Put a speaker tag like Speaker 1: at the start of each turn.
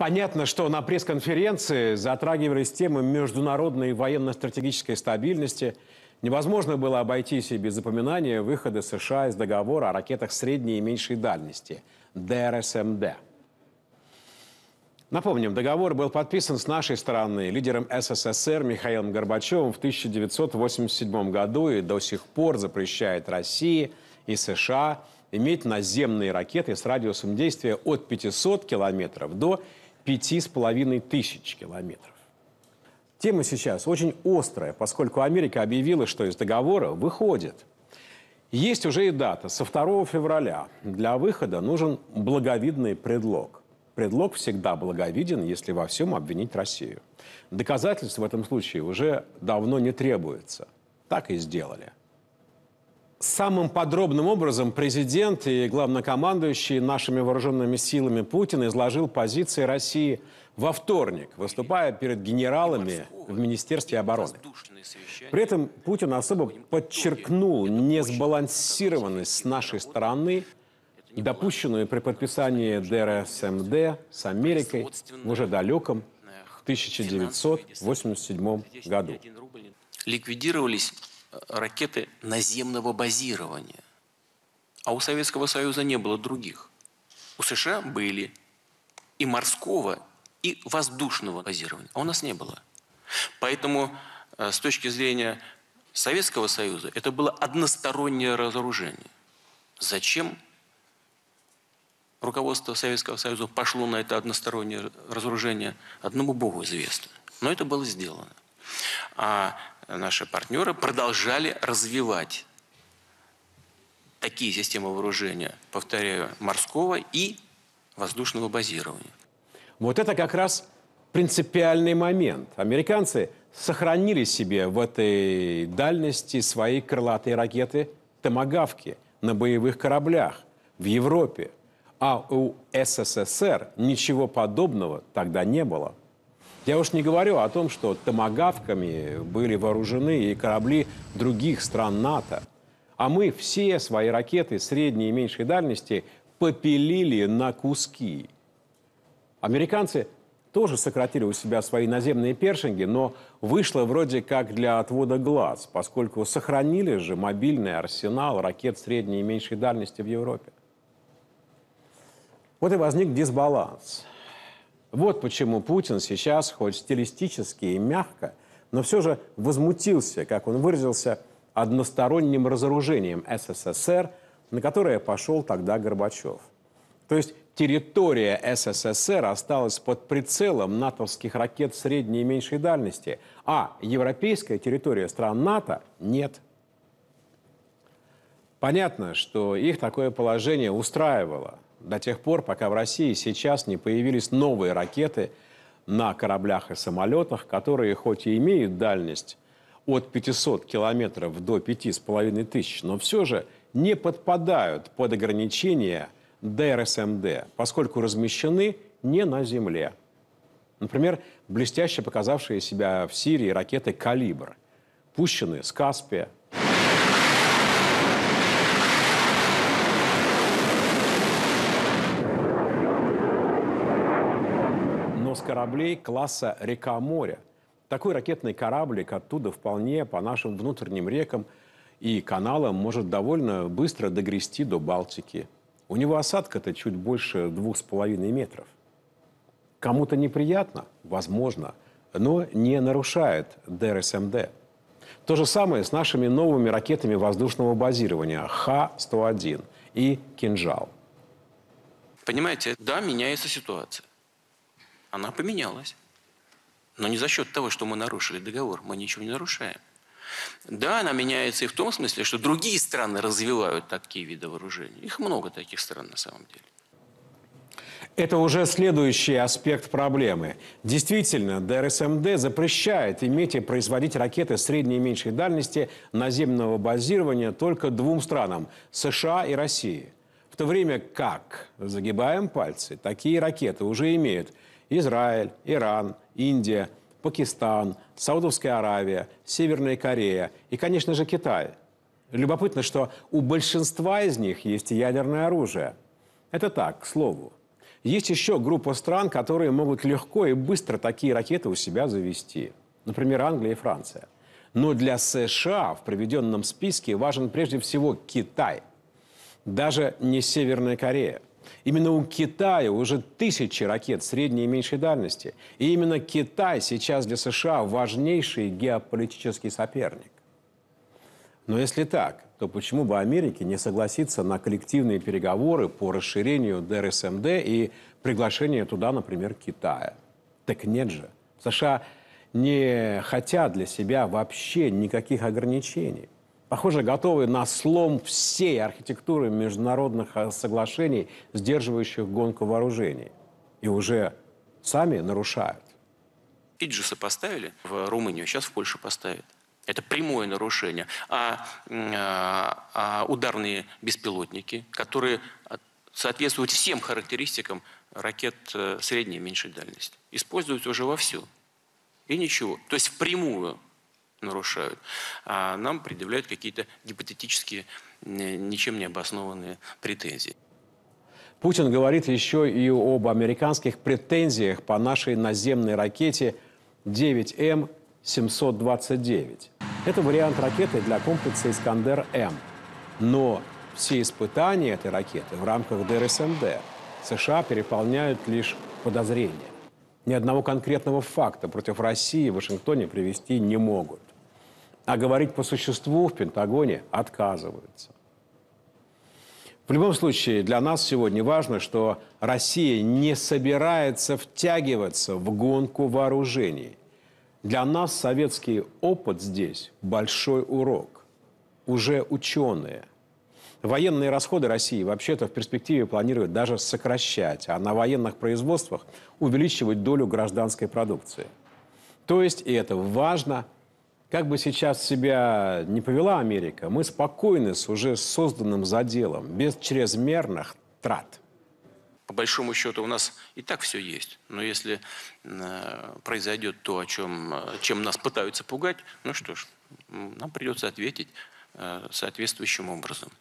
Speaker 1: Понятно, что на пресс-конференции затрагивались темы международной военно-стратегической стабильности. Невозможно было обойтись и без запоминания выхода США из договора о ракетах средней и меньшей дальности – ДРСМД. Напомним, договор был подписан с нашей стороны лидером СССР Михаилом Горбачевым в 1987 году и до сих пор запрещает России и США иметь наземные ракеты с радиусом действия от 500 километров до пяти с половиной тысяч километров. Тема сейчас очень острая, поскольку Америка объявила, что из договора выходит. Есть уже и дата. Со 2 февраля для выхода нужен благовидный предлог. Предлог всегда благовиден, если во всем обвинить Россию. Доказательств в этом случае уже давно не требуется. Так и сделали. Самым подробным образом президент и главнокомандующий нашими вооруженными силами Путин изложил позиции России во вторник, выступая перед генералами в Министерстве обороны. При этом Путин особо подчеркнул несбалансированность с нашей стороны, допущенную при подписании ДРСМД с Америкой в уже далеком 1987 году.
Speaker 2: Ликвидировались ракеты наземного базирования. А у Советского Союза не было других. У США были и морского, и воздушного базирования, а у нас не было. Поэтому э, с точки зрения Советского Союза это было одностороннее разоружение. Зачем руководство Советского Союза пошло на это одностороннее разоружение, одному Богу известно. Но это было сделано. А наши партнеры продолжали развивать такие системы вооружения, повторяю, морского и воздушного базирования.
Speaker 1: Вот это как раз принципиальный момент. Американцы сохранили себе в этой дальности свои крылатые ракеты «Томагавки» на боевых кораблях в Европе. А у СССР ничего подобного тогда не было. Я уж не говорю о том, что томагавками были вооружены и корабли других стран НАТО. А мы все свои ракеты средней и меньшей дальности попилили на куски. Американцы тоже сократили у себя свои наземные першинги, но вышло вроде как для отвода глаз, поскольку сохранили же мобильный арсенал ракет средней и меньшей дальности в Европе. Вот и возник дисбаланс. Вот почему Путин сейчас, хоть стилистически и мягко, но все же возмутился, как он выразился, односторонним разоружением СССР, на которое пошел тогда Горбачев. То есть территория СССР осталась под прицелом натовских ракет средней и меньшей дальности, а европейская территория стран НАТО нет. Понятно, что их такое положение устраивало – до тех пор, пока в России сейчас не появились новые ракеты на кораблях и самолетах, которые хоть и имеют дальность от 500 километров до 5,5 тысяч, но все же не подпадают под ограничения ДРСМД, поскольку размещены не на Земле. Например, блестяще показавшие себя в Сирии ракеты «Калибр», пущенные с Каспия – кораблей класса «Река-море». Такой ракетный кораблик оттуда вполне по нашим внутренним рекам и каналам может довольно быстро догрести до Балтики. У него осадка-то чуть больше двух с половиной метров. Кому-то неприятно? Возможно, но не нарушает ДРСМД. То же самое с нашими новыми ракетами воздушного базирования Х-101 и «Кинжал».
Speaker 2: Понимаете, да, меняется ситуация она поменялась. Но не за счет того, что мы нарушили договор. Мы ничего не нарушаем. Да, она меняется и в том смысле, что другие страны развивают такие виды вооружений. Их много таких стран на самом деле.
Speaker 1: Это уже следующий аспект проблемы. Действительно, ДРСМД запрещает иметь и производить ракеты средней и меньшей дальности наземного базирования только двум странам – США и России. В то время как, загибаем пальцы, такие ракеты уже имеют – Израиль, Иран, Индия, Пакистан, Саудовская Аравия, Северная Корея и, конечно же, Китай. Любопытно, что у большинства из них есть ядерное оружие. Это так, к слову. Есть еще группа стран, которые могут легко и быстро такие ракеты у себя завести. Например, Англия и Франция. Но для США в приведенном списке важен прежде всего Китай. Даже не Северная Корея. Именно у Китая уже тысячи ракет средней и меньшей дальности. И именно Китай сейчас для США важнейший геополитический соперник. Но если так, то почему бы Америке не согласиться на коллективные переговоры по расширению ДРСМД и приглашение туда, например, Китая? Так нет же. США не хотят для себя вообще никаких ограничений. Похоже, готовы на слом всей архитектуры международных э, соглашений, сдерживающих гонку вооружений. И уже сами нарушают.
Speaker 2: Фиджи поставили в Румынию, сейчас в Польшу поставят. Это прямое нарушение. А, а, а ударные беспилотники, которые соответствуют всем характеристикам ракет э, средней и меньшей дальности, используются уже вовсю. И ничего. То есть впрямую нарушают. А нам предъявляют какие-то гипотетические, ничем не обоснованные претензии.
Speaker 1: Путин говорит еще и об американских претензиях по нашей наземной ракете 9М729. Это вариант ракеты для комплекса «Искандер-М». Но все испытания этой ракеты в рамках ДРСМД США переполняют лишь подозрения. Ни одного конкретного факта против России в Вашингтоне привести не могут. А говорить по существу в Пентагоне отказываются. В любом случае, для нас сегодня важно, что Россия не собирается втягиваться в гонку вооружений. Для нас советский опыт здесь большой урок. Уже ученые. Военные расходы России вообще-то в перспективе планируют даже сокращать, а на военных производствах увеличивать долю гражданской продукции. То есть, и это важно, как бы сейчас себя не повела Америка, мы спокойны с уже созданным заделом, без чрезмерных трат
Speaker 2: по большому счету у нас и так все есть. Но если э, произойдет то, о чем, э, чем нас пытаются пугать, ну что ж, нам придется ответить э, соответствующим образом.